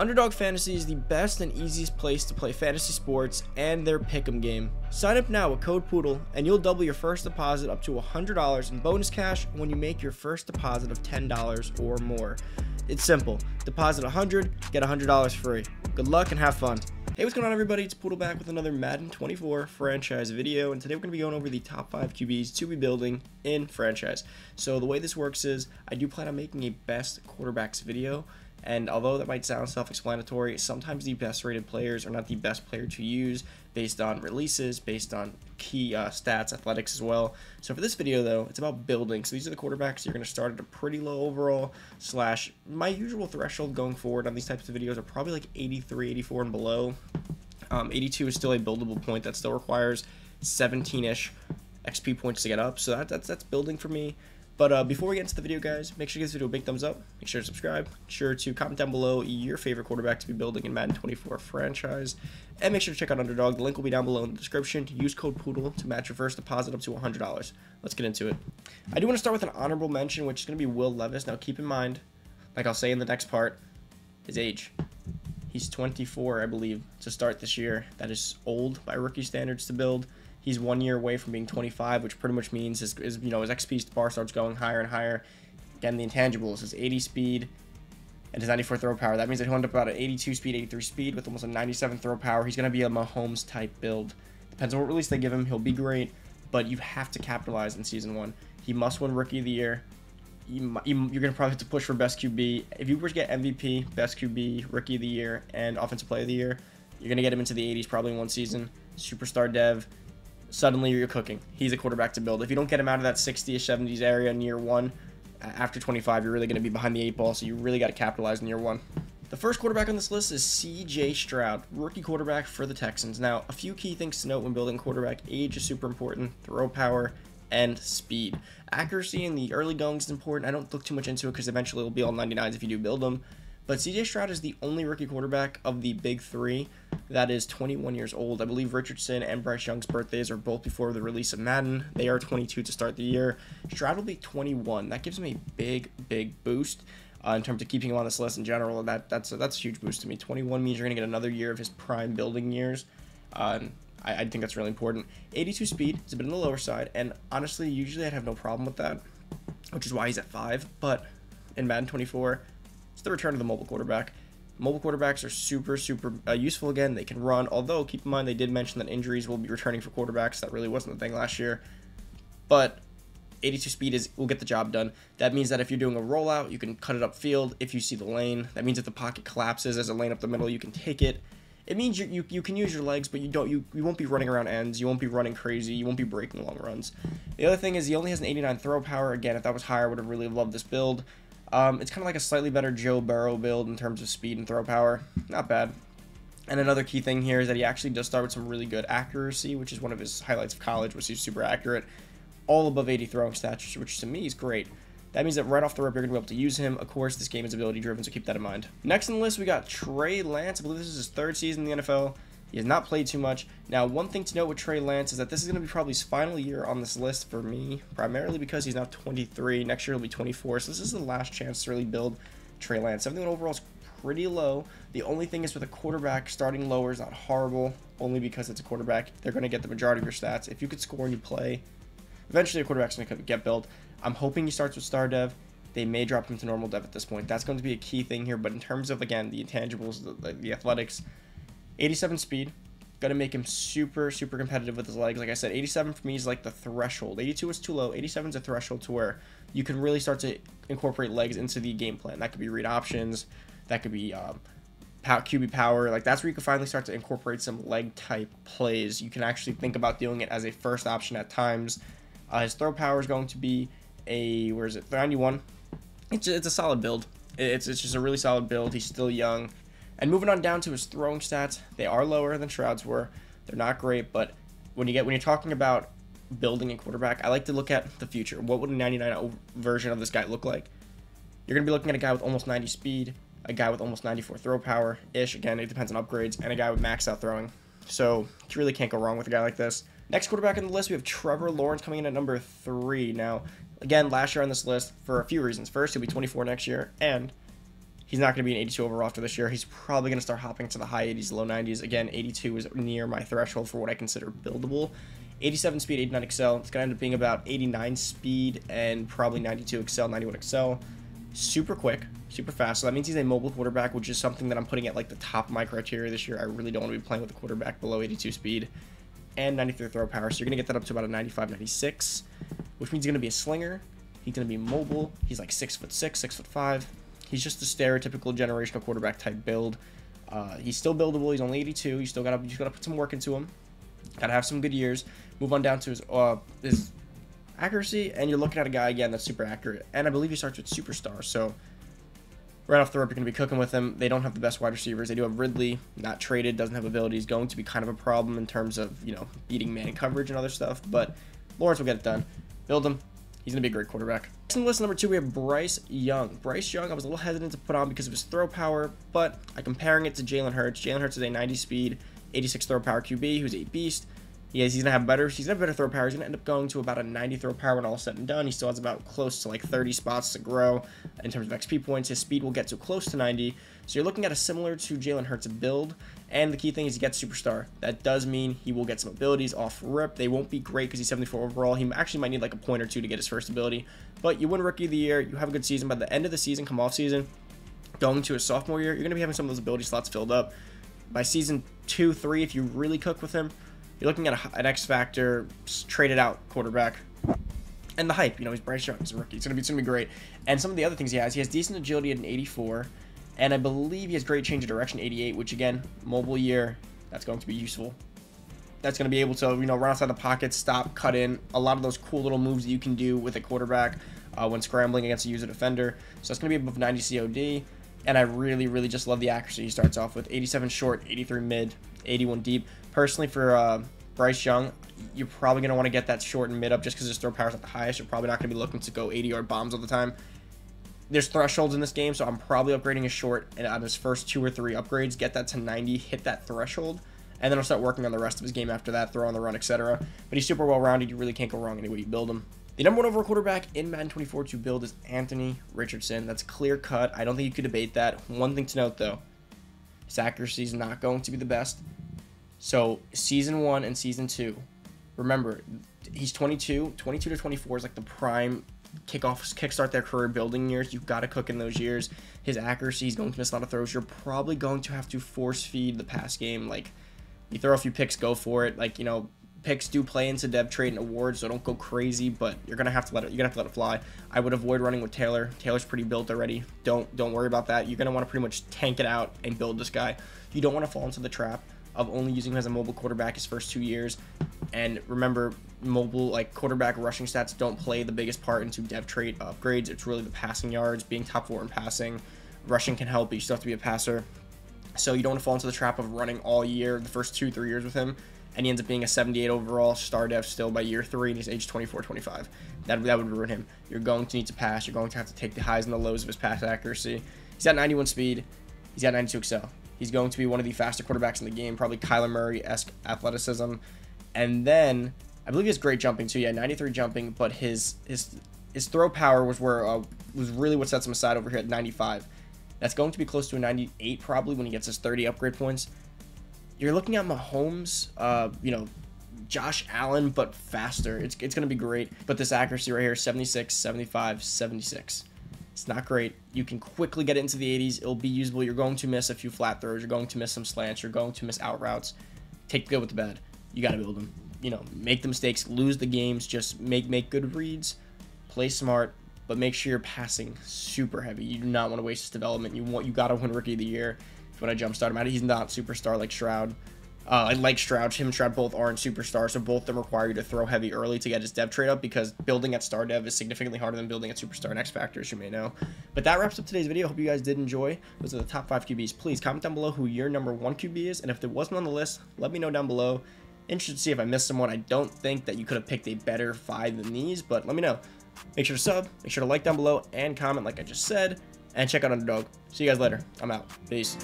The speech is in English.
Underdog Fantasy is the best and easiest place to play fantasy sports and their pick'em game. Sign up now with code POODLE and you'll double your first deposit up to $100 in bonus cash when you make your first deposit of $10 or more. It's simple. Deposit 100, get $100 free. Good luck and have fun. Hey, what's going on everybody? It's Poodle back with another Madden 24 franchise video, and today we're going to be going over the top 5 QBs to be building in franchise. So the way this works is, I do plan on making a best quarterbacks video, and although that might sound self-explanatory, sometimes the best rated players are not the best player to use based on releases, based on key uh, stats, athletics as well. So for this video though, it's about building. So these are the quarterbacks you're going to start at a pretty low overall slash my usual threshold going forward on these types of videos are probably like 83, 84 and below. Um, 82 is still a buildable point that still requires 17-ish XP points to get up. So that, that's, that's building for me. But uh, before we get into the video, guys, make sure you give this video a big thumbs up. Make sure to subscribe. Make sure to comment down below your favorite quarterback to be building in Madden 24 franchise. And make sure to check out Underdog. The link will be down below in the description. Use code POODLE to match your first deposit up to $100. Let's get into it. I do want to start with an honorable mention, which is going to be Will Levis. Now, keep in mind, like I'll say in the next part, his age. He's 24, I believe, to start this year. That is old by rookie standards to build. He's one year away from being 25, which pretty much means his, his you know his XP bar starts going higher and higher. Again, the intangibles, his 80 speed and his 94 throw power. That means that he'll end up about an 82 speed, 83 speed with almost a 97 throw power. He's going to be a Mahomes type build. Depends on what release they give him. He'll be great, but you have to capitalize in season one. He must win Rookie of the Year. You, are going to probably have to push for best QB. If you were to get MVP, best QB, Rookie of the Year, and Offensive Player of the Year, you're going to get him into the 80s probably in one season. Superstar dev suddenly you're cooking. He's a quarterback to build. If you don't get him out of that 60s, 70s area in year one, after 25, you're really going to be behind the eight ball, so you really got to capitalize in year one. The first quarterback on this list is C.J. Stroud, rookie quarterback for the Texans. Now, a few key things to note when building quarterback. Age is super important, throw power, and speed. Accuracy in the early goings is important. I don't look too much into it because eventually it'll be all 99s if you do build them. But CJ Stroud is the only rookie quarterback of the big three that is 21 years old. I believe Richardson and Bryce Young's birthdays are both before the release of Madden. They are 22 to start the year. Stroud will be 21. That gives him a big, big boost. Uh, in terms of keeping him on this list in general, that that's a, that's a huge boost to me. 21 means you're going to get another year of his prime building years. Um, I, I, think that's really important. 82 speed is a bit on the lower side, and honestly, usually I'd have no problem with that, which is why he's at 5. But in Madden 24, it's the return of the mobile quarterback. Mobile quarterbacks are super, super uh, useful again. They can run, although keep in mind they did mention that injuries will be returning for quarterbacks. That really wasn't the thing last year. But 82 speed is will get the job done. That means that if you're doing a rollout, you can cut it up field if you see the lane. That means if the pocket collapses as a lane up the middle, you can take it. It means you, you, you can use your legs, but you don't you, you won't be running around ends. You won't be running crazy. You won't be breaking long runs. The other thing is he only has an 89 throw power. Again, if that was higher, I would have really loved this build. Um, it's kind of like a slightly better Joe Burrow build in terms of speed and throw power. Not bad. And another key thing here is that he actually does start with some really good accuracy, which is one of his highlights of college, was he's super accurate. All above 80 throwing stats, which to me is great. That means that right off the rip, you're going to be able to use him. Of course, this game is ability driven, so keep that in mind. Next on the list, we got Trey Lance. I believe this is his third season in the NFL. He has not played too much. Now, one thing to note with Trey Lance is that this is going to be probably his final year on this list for me, primarily because he's now 23. Next year he'll be 24, so this is the last chance to really build Trey Lance. 71 overall is pretty low. The only thing is with a quarterback, starting lower is not horrible, only because it's a quarterback. They're going to get the majority of your stats. If you could score and you play, eventually a quarterback's going to get built. I'm hoping he starts with star dev. They may drop him to normal dev at this point. That's going to be a key thing here, but in terms of, again, the intangibles, the, the athletics, 87 speed. Gonna make him super, super competitive with his legs. Like I said, 87 for me is like the threshold. 82 is too low. 87 is a threshold to where you can really start to incorporate legs into the game plan. That could be read options. That could be um, QB power. Like that's where you can finally start to incorporate some leg type plays. You can actually think about doing it as a first option at times. Uh, his throw power is going to be a where is it 91. It's a, it's a solid build. It's it's just a really solid build. He's still young. And moving on down to his throwing stats, they are lower than Stroud's were. They're not great, but when you get when you're talking about building a quarterback, I like to look at the future. What would a 99 version of this guy look like? You're going to be looking at a guy with almost 90 speed, a guy with almost 94 throw power ish. Again, it depends on upgrades, and a guy with maxed out throwing. So you really can't go wrong with a guy like this. Next quarterback on the list, we have Trevor Lawrence coming in at number three. Now, again, last year on this list for a few reasons. First, he'll be 24 next year, and He's not going to be an 82 overall after this year. He's probably going to start hopping to the high 80s, low 90s. Again, 82 is near my threshold for what I consider buildable. 87 speed, 89 excel. It's going to end up being about 89 speed and probably 92 excel, 91 excel. Super quick, super fast. So that means he's a mobile quarterback, which is something that I'm putting at like the top of my criteria this year. I really don't want to be playing with a quarterback below 82 speed and 93 throw power. So you're going to get that up to about a 95, 96, which means he's going to be a slinger. He's going to be mobile. He's like six foot six, six foot five. He's just a stereotypical generational quarterback type build. Uh, he's still buildable. He's only 82. You still gotta you gotta put some work into him. Gotta have some good years. Move on down to his uh, his accuracy, and you're looking at a guy again that's super accurate. And I believe he starts with superstar. So right off the rip, you're gonna be cooking with him. They don't have the best wide receivers. They do have Ridley, not traded, doesn't have abilities. Going to be kind of a problem in terms of you know beating man coverage and other stuff. But Lawrence will get it done. Build him. He's going to be a great quarterback. Next on the list number two, we have Bryce Young. Bryce Young, I was a little hesitant to put on because of his throw power, but I'm comparing it to Jalen Hurts. Jalen Hurts is a 90 speed, 86 throw power QB who's a beast. Yes, he's gonna have better. He's gonna have better throw power. He's gonna end up going to about a 90 throw power when all said and done. He still has about close to like 30 spots to grow in terms of XP points. His speed will get to close to 90. So you're looking at a similar to Jalen Hurts build. And the key thing is he gets superstar. That does mean he will get some abilities off rip. They won't be great because he's 74 overall. He actually might need like a point or two to get his first ability. But you win Rookie of the Year. You have a good season. By the end of the season, come off season, going to a sophomore year, you're to be having some of those ability slots filled up. By season two, three, if you really cook with him, you're looking at a, an X Factor traded out quarterback. And the hype, you know, he's Bryce Young, he's a rookie. It's gonna be it's gonna be great. And some of the other things he has, he has decent agility at an 84, and I believe he has great change of direction 88, which again, mobile year, that's going to be useful. That's going to be able to, you know, run outside the pocket, stop, cut in. A lot of those cool little moves that you can do with a quarterback uh, when scrambling against a user defender. So it's going to be above 90 COD. And I really, really just love the accuracy he starts off with. 87 short, 83 mid, 81 deep. Personally, for uh, Bryce Young, you're probably going to want to get that short and mid up just because his throw power is at the highest. You're probably not going to be looking to go 80 yard bombs all the time. There's thresholds in this game, so I'm probably upgrading his short and on his first two or three upgrades, get that to 90, hit that threshold, and then I'll start working on the rest of his game after that, throw on the run, etc. But he's super well rounded. You really can't go wrong any way you build him. The number one overall quarterback in Madden 24 to build is Anthony Richardson. That's clear cut. I don't think you could debate that. One thing to note though, his accuracy is not going to be the best. So season one and season two, remember, he's 22. 22 to 24 is like the prime kickoff, kickstart their career building years. You've got to cook in those years. His accuracy, he's going to miss a lot of throws. You're probably going to have to force feed the pass game. Like, you throw a few picks, go for it. Like, you know, picks do play into dev trait and awards, so don't go crazy, but you're gonna have to let it. You're gonna have to let it fly. I would avoid running with Taylor. Taylor's pretty built already. Don't don't worry about that. You're gonna want to pretty much tank it out and build this guy. You don't want to fall into the trap of only using him as a mobile quarterback his first two years. And remember, mobile like quarterback rushing stats don't play the biggest part into dev trait upgrades. It's really the passing yards, being top four in passing. Rushing can help, but you still have to be a passer. So you don't want to fall into the trap of running all year, the first two, three years with him, and he ends up being a 78 overall star dev still by year three, and he's age 24, 25. That, that would ruin him. You're going to need to pass. You're going to have to take the highs and the lows of his pass accuracy. He's got 91 speed. He's got 92 excel. He's going to be one of the faster quarterbacks in the game, probably Kyler Murray esque athleticism. And then I believe he has great jumping too. Yeah, 93 jumping, but his his his throw power was where uh, was really what sets him aside over here at 95. That's going to be close to a 98 probably when he gets his 30 upgrade points. You're looking at Mahomes, uh, you know, Josh Allen, but faster. It's, it's going to be great. But this accuracy right here, 76, 75, 76. It's not great. You can quickly get it into the 80s. It'll be usable. You're going to miss a few flat throws. You're going to miss some slants. You're going to miss out routes. Take the good with the bad. You got to build them. You know, make the mistakes, lose the games. Just make make good reads, play smart, but make sure you're passing super heavy. You do not want to waste his development. You want you got to win Rookie of the Year. When I jumpstart him out, he's not superstar like Stroud. Uh, I like Stroud. Him and Stroud both aren't superstars, so both of them require you to throw heavy early to get his dev trait up because building at star dev is significantly harder than building at superstar and X Factor, as you may know. But that wraps up today's video. Hope you guys did enjoy. Those are the top five QBs. Please comment down below who your number one QB is, and if there wasn't on the list, let me know down below. Interested to see if I missed someone. I don't think that you could have picked a better five than these, but let me know. Make sure to sub, make sure to like down below, and comment like I just said, and check out Underdog. See you guys later. I'm out. Peace.